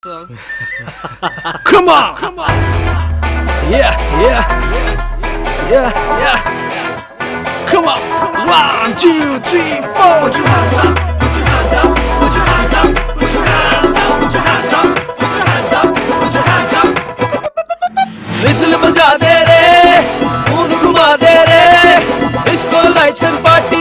Come on, come on. Yeah, yeah, yeah, yeah. Come on, one, two, three, four. Put your hands up, put your hands up, put your hands up, put your hands up, put your hands up, put your hands up, put your hands up. Whistle बजा दे रे, खून घुमा दे रे, इसको lights and party